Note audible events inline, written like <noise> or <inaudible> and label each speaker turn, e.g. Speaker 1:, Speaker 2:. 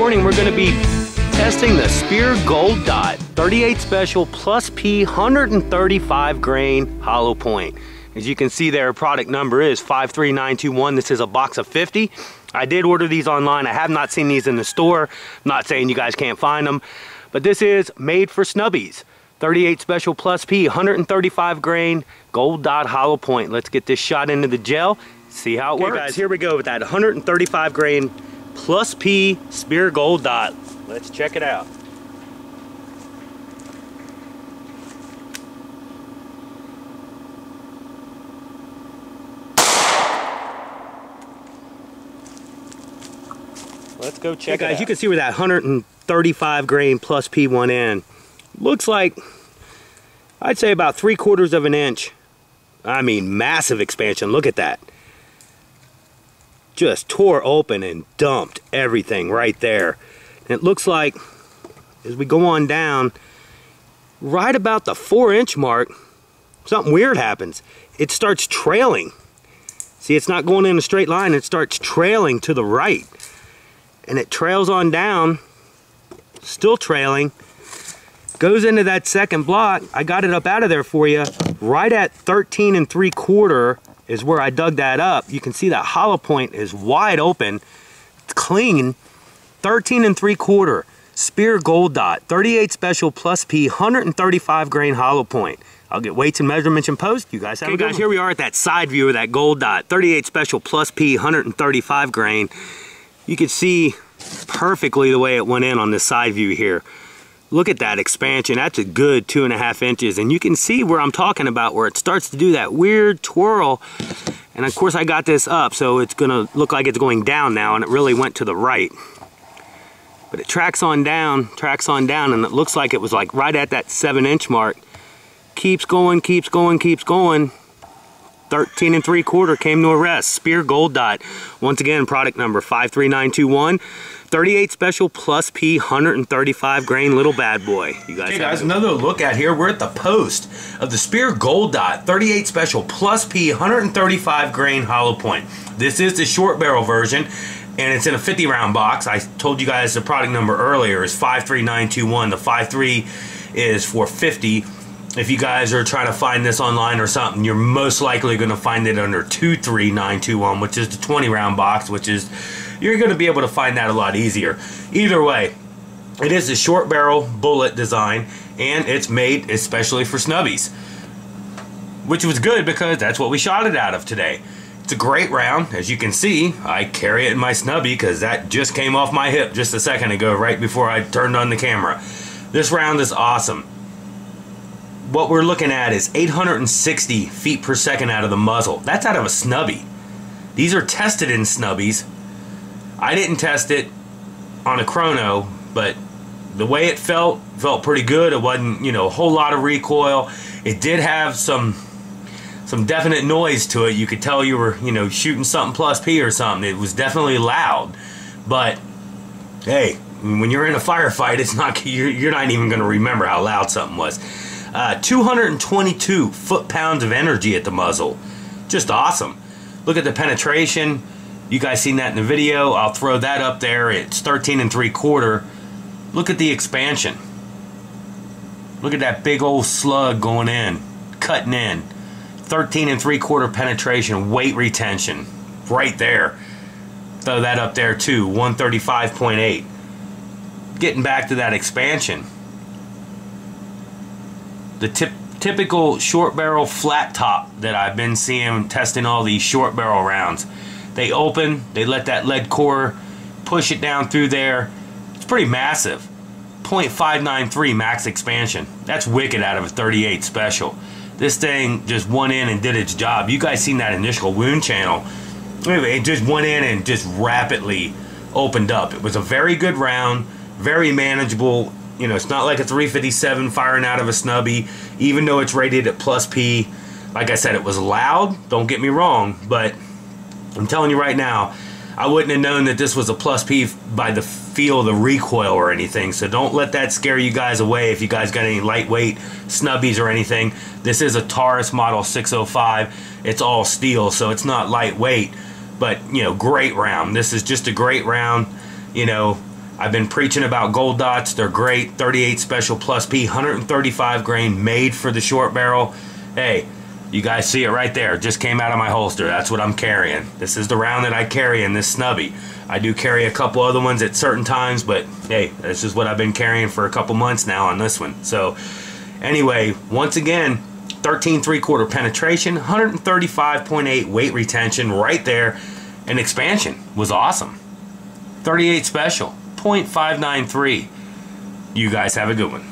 Speaker 1: morning we're going to be testing the Speer Gold Dot 38 Special Plus P 135 grain hollow point. As you can see their product number is 53921. This is a box of 50. I did order these online. I have not seen these in the store. I'm not saying you guys can't find them, but this is made for snubbies. 38 Special Plus P, 135 grain, gold dot hollow point. Let's get this shot into the gel, see how it okay, works. guys, here we go with that 135 grain Plus P Speer Gold Dot. Let's check it out. Let's go check hey guys, you can see where that 135 grain plus P1N looks like, I'd say about three quarters of an inch. I mean, massive expansion. Look at that. Just tore open and dumped everything right there. And it looks like, as we go on down, right about the four inch mark, something weird happens. It starts trailing. See, it's not going in a straight line. It starts trailing to the right and it trails on down, still trailing, goes into that second block. I got it up out of there for you. Right at 13 and 3 quarter is where I dug that up. You can see that hollow point is wide open. Clean. 13 and 3 quarter. Speer Gold Dot. 38 Special Plus P. 135 grain hollow point. I'll get weights and measurements in post. You guys have okay, guys, one. here we are at that side view of that Gold Dot. 38 Special Plus P. 135 grain you can see perfectly the way it went in on this side view here. Look at that expansion. That's a good two and a half inches. And you can see where I'm talking about, where it starts to do that weird twirl. And of course I got this up, so it's gonna look like it's going down now, and it really went to the right. But it tracks on down, tracks on down, and it looks like it was like right at that seven inch mark. Keeps going, keeps going, keeps going. 13 and 3 quarter came to a rest. Speer Gold Dot. Once again, product number 53921. 38 special plus P 135 grain little bad boy. You guys,
Speaker 2: okay, guys, another look at here. We're at the post of the Speer Gold Dot 38 special plus P 135 grain hollow point. This is the short barrel version and it's in a 50 round box. I told you guys the product number earlier is 53921. The 53 is for 50 if you guys are trying to find this online or something, you're most likely going to find it under 23921, which is the 20 round box, which is, you're going to be able to find that a lot easier. Either way, it is a short barrel bullet design, and it's made especially for snubbies. Which was good because that's what we shot it out of today. It's a great round. As you can see, I carry it in my snubby because that just came off my hip just a second ago, right before I turned on the camera. This round is awesome what we're looking at is 860 feet per second out of the muzzle. That's out of a snubby. These are tested in snubbies. I didn't test it on a chrono, but the way it felt, felt pretty good. It wasn't, you know, a whole lot of recoil. It did have some some definite noise to it. You could tell you were, you know, shooting something plus P or something. It was definitely loud. But hey, when you're in a firefight, it's not <laughs> you're, you're not even going to remember how loud something was. Uh, 222 foot-pounds of energy at the muzzle. Just awesome. Look at the penetration. You guys seen that in the video. I'll throw that up there. It's 13 and 3 quarter. Look at the expansion. Look at that big old slug going in, cutting in. 13 and 3 quarter penetration, weight retention. Right there. Throw that up there too, 135.8. Getting back to that expansion the tip, typical short barrel flat top that I've been seeing testing all these short barrel rounds. They open, they let that lead core push it down through there. It's pretty massive. 0.593 max expansion. That's wicked out of a 38 special. This thing just went in and did its job. You guys seen that initial wound channel. Anyway, it just went in and just rapidly opened up. It was a very good round, very manageable you know, it's not like a 357 firing out of a snubby, even though it's rated at plus P. Like I said, it was loud, don't get me wrong, but I'm telling you right now, I wouldn't have known that this was a plus P by the feel of the recoil or anything. So don't let that scare you guys away if you guys got any lightweight snubbies or anything. This is a Taurus Model 605. It's all steel, so it's not lightweight, but, you know, great round. This is just a great round. You know, I've been preaching about gold dots. They're great. 38 special plus P, 135 grain, made for the short barrel. Hey, you guys see it right there. Just came out of my holster. That's what I'm carrying. This is the round that I carry in this snubby. I do carry a couple other ones at certain times, but hey, this is what I've been carrying for a couple months now on this one. So anyway, once again, 13 three quarter penetration, 135.8 weight retention right there, and expansion was awesome. 38 special. 0.593. You guys have a good one.